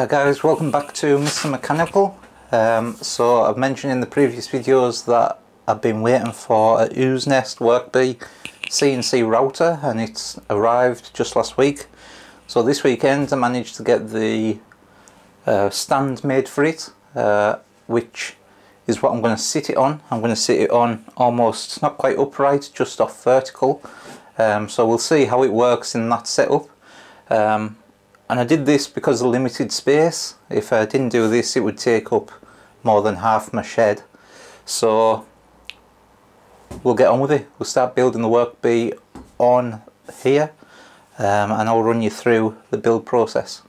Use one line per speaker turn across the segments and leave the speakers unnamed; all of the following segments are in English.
Hi guys, welcome back to Mr Mechanical. Um, so I've mentioned in the previous videos that I've been waiting for a Ooznest Workbee CNC router and it's arrived just last week. So this weekend I managed to get the uh, stand made for it, uh, which is what I'm going to sit it on. I'm going to sit it on almost, not quite upright, just off vertical. Um, so we'll see how it works in that setup. Um, and I did this because of limited space. If I didn't do this it would take up more than half my shed. So we'll get on with it. We'll start building the Workbee on here um, and I'll run you through the build process.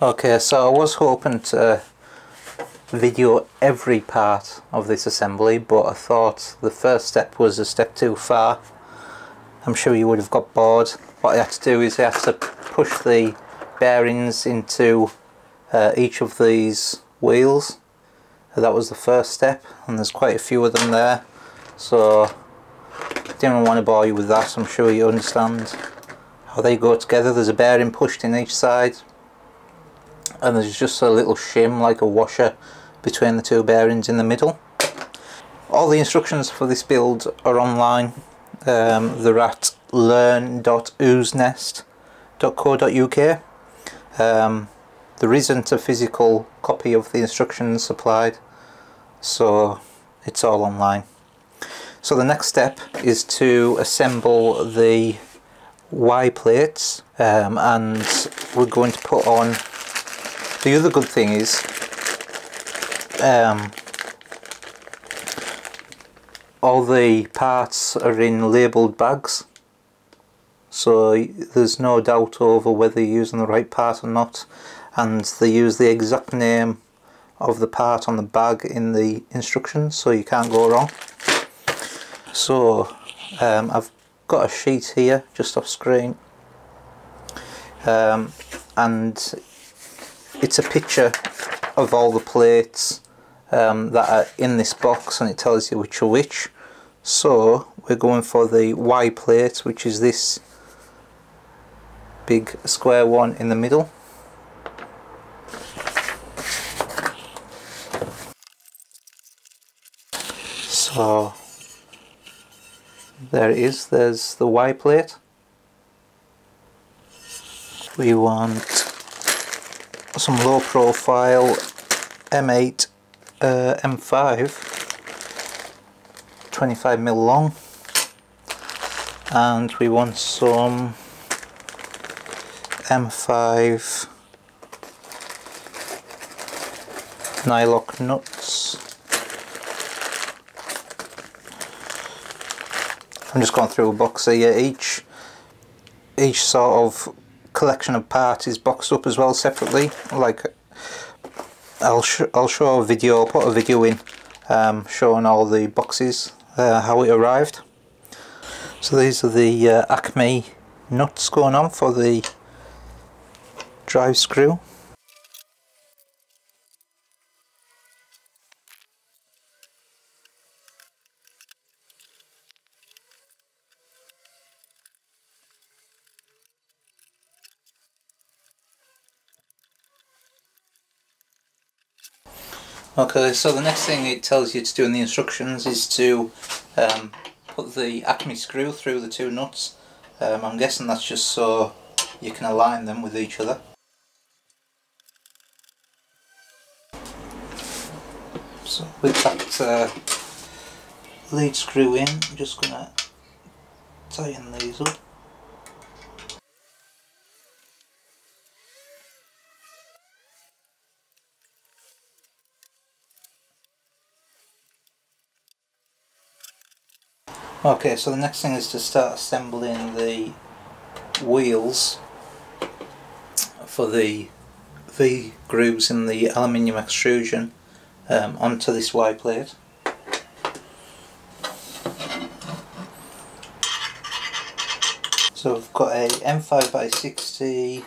Okay, so I was hoping to video every part of this assembly, but I thought the first step was a step too far. I'm sure you would have got bored. What I had to do is I had to push the bearings into uh, each of these wheels. That was the first step, and there's quite a few of them there. So, didn't want to bore you with that. I'm sure you understand how they go together. There's a bearing pushed in each side, and there's just a little shim like a washer between the two bearings in the middle. All the instructions for this build are online. Um, they're at learn.ooznest.co.uk. Um, there isn't a physical copy of the instructions supplied, so it's all online. So the next step is to assemble the Y plates um, and we're going to put on the other good thing is um, all the parts are in labelled bags. So there's no doubt over whether you're using the right part or not. And they use the exact name of the part on the bag in the instructions so you can't go wrong. So um, I've got a sheet here just off screen. Um, and it's a picture of all the plates um, that are in this box and it tells you which are which. So we're going for the Y plate which is this big square one in the middle. So there it is. There's the Y plate. We want some low profile M8 uh, M5 25 mil long. And we want some M5 nylock nuts. I'm just going through a box here each each sort of collection of parts is boxed up as well separately like I'll, sh I'll show a video, I'll put a video in um, showing all the boxes uh, how it arrived. So these are the uh, Acme nuts going on for the drive screw Okay, so the next thing it tells you to do in the instructions is to um, put the Acme screw through the two nuts. Um, I'm guessing that's just so you can align them with each other. So with that uh, lead screw in, I'm just going to tighten these up. Okay, so the next thing is to start assembling the wheels for the V grooves in the aluminium extrusion um, onto this Y plate. So I've got a M5x60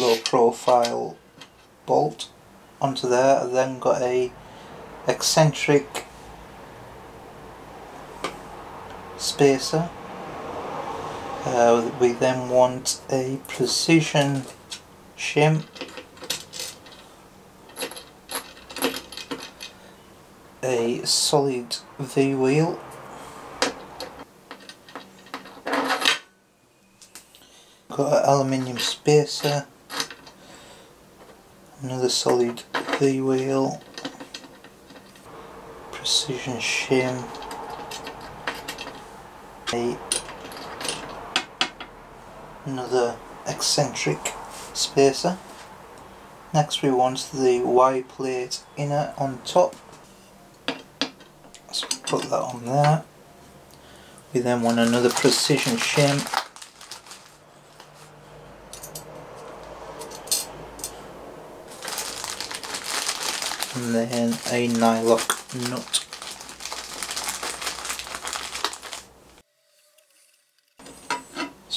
low profile bolt onto there. I've then got a eccentric spacer. Uh, we then want a precision shim. A solid V wheel got an aluminium spacer. Another solid V wheel precision shim a another eccentric spacer. Next we want the Y plate inner on top. Let's put that on there. We then want another precision shim. And then a nylock nut.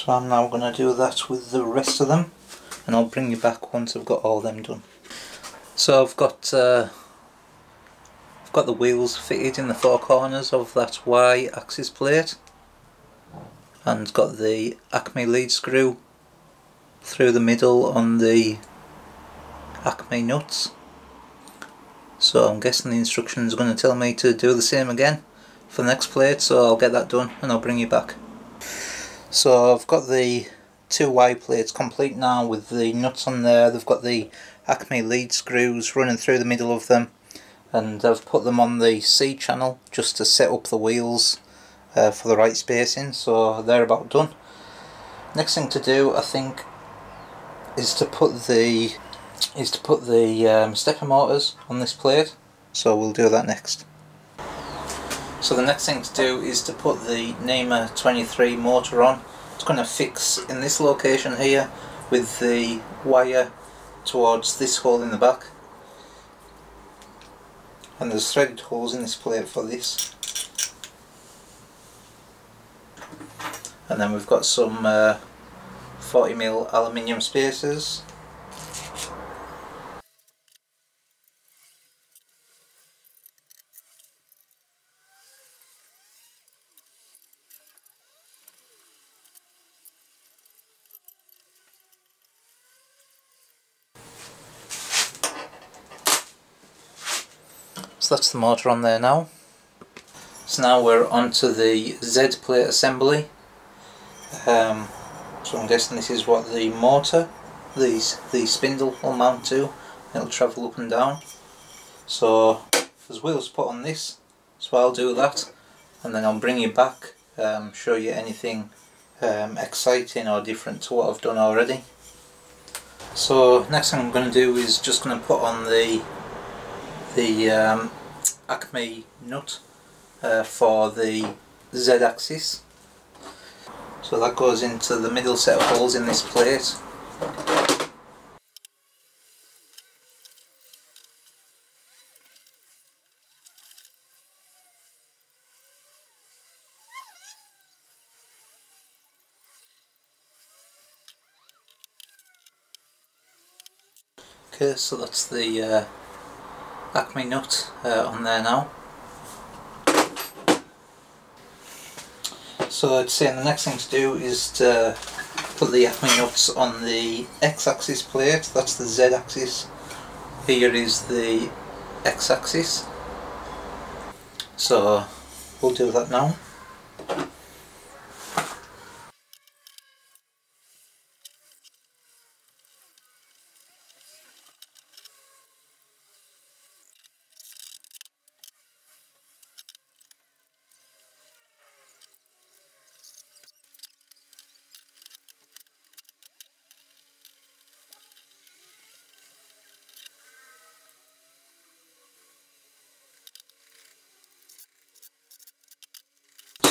So I'm now going to do that with the rest of them and I'll bring you back once I've got all them done. So I've got uh, I've got the wheels fitted in the four corners of that Y axis plate and got the Acme lead screw through the middle on the Acme nuts so I'm guessing the instructions are going to tell me to do the same again for the next plate so I'll get that done and I'll bring you back. So I've got the two Y plates complete now with the nuts on there, they've got the Acme lead screws running through the middle of them and I've put them on the C channel just to set up the wheels uh, for the right spacing so they're about done. Next thing to do I think is to put the is to put the um, stepper motors on this plate so we'll do that next. So the next thing to do is to put the NEMA 23 motor on. It's going to fix in this location here with the wire towards this hole in the back. And there's threaded holes in this plate for this. And then we've got some uh, 40mm aluminium spacers that's the motor on there now. So now we're onto the Z plate assembly. Um, so I'm guessing this is what the motor, these the spindle will mount to. It'll travel up and down. So there's wheels put on this, so I'll do that, and then I'll bring you back, um, show you anything um, exciting or different to what I've done already. So next thing I'm going to do is just going to put on the the um, Acme nut uh, for the Z-axis. So that goes into the middle set of holes in this plate. Okay, so that's the uh, Acme nut uh, on there now. So I'd say the next thing to do is to put the Acme nuts on the x-axis plate, that's the z-axis. Here is the x-axis. So we'll do that now.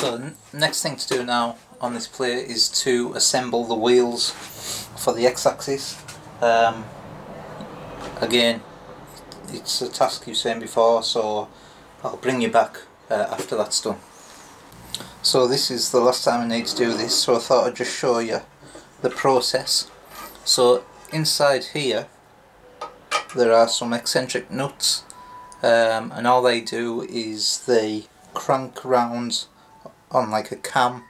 So next thing to do now on this plate is to assemble the wheels for the x-axis. Um, again, it's a task you've seen before, so I'll bring you back uh, after that's done. So this is the last time I need to do this, so I thought I'd just show you the process. So inside here there are some eccentric nuts um, and all they do is they crank round on like a cam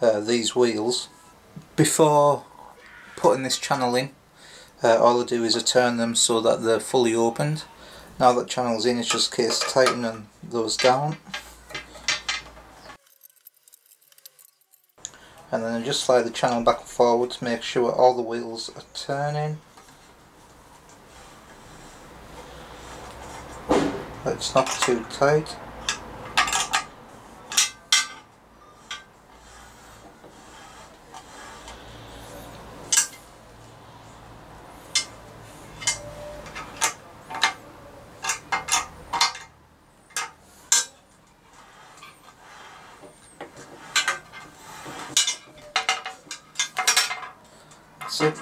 uh, these wheels. Before putting this channel in uh, all I do is I turn them so that they're fully opened. Now that channel's in it's just a case of tightening those down. And then I just slide the channel back and forward to make sure all the wheels are turning. It's not too tight So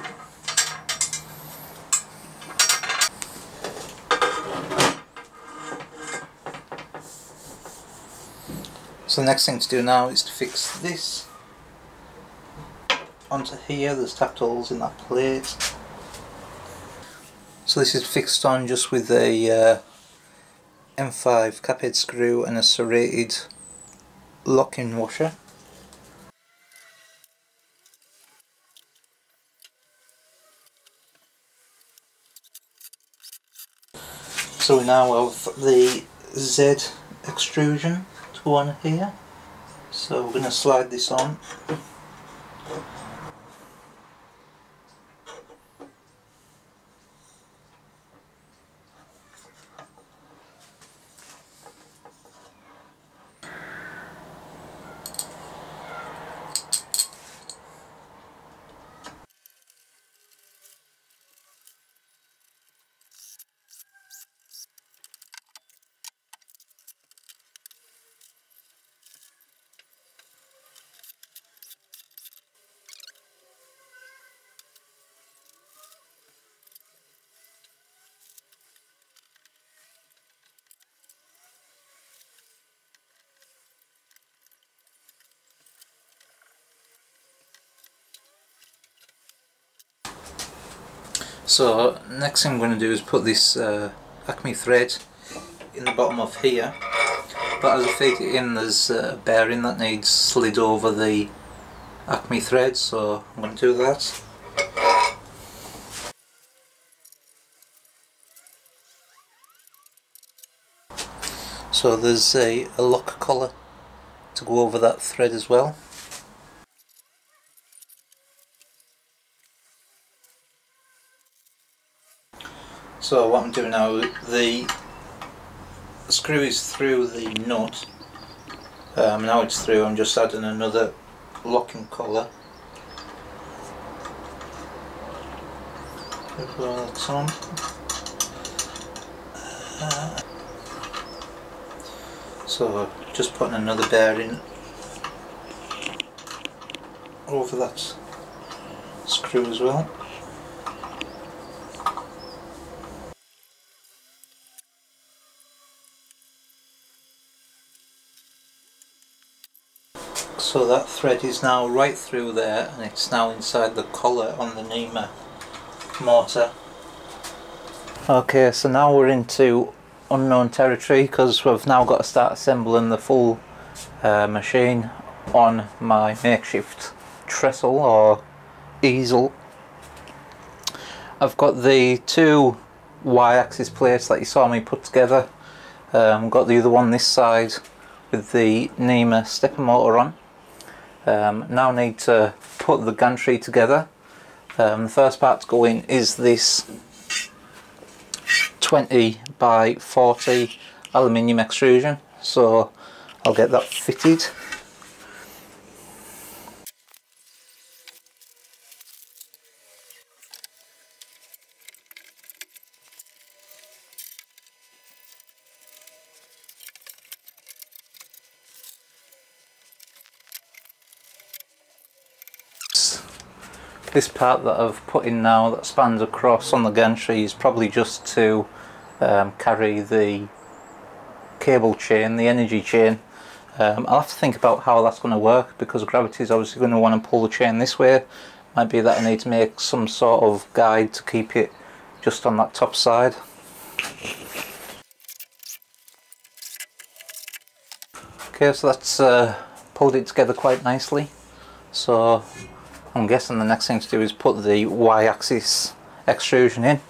So the next thing to do now is to fix this onto here, there's tapped holes in that plate. So this is fixed on just with a uh, M5 caphead screw and a serrated locking washer. So we now have the Z extrusion to go on here. So we're going to slide this on. So next thing I'm going to do is put this uh, Acme thread in the bottom of here but as I feed it in there's a bearing that needs slid over the Acme thread so I'm going to do that. So there's a, a lock collar to go over that thread as well. So what I'm doing now, the screw is through the nut. Um, now it's through, I'm just adding another locking collar. That's on. So just putting another bearing over that screw as well. So that thread is now right through there and it's now inside the collar on the NEMA motor. Okay, so now we're into unknown territory because we've now got to start assembling the full uh, machine on my makeshift trestle or easel. I've got the two y-axis plates that you saw me put together. Um, got the other one this side with the NEMA stepper motor on. Um, now need to put the gantry together. Um, the first part to go in is this 20 by 40 aluminium extrusion so I'll get that fitted. This part that I've put in now that spans across on the gantry is probably just to um, carry the cable chain, the energy chain. Um, I'll have to think about how that's going to work because gravity is obviously going to want to pull the chain this way. Might be that I need to make some sort of guide to keep it just on that top side. Okay, so that's uh, pulled it together quite nicely. So I'm guessing the next thing to do is put the y-axis extrusion in.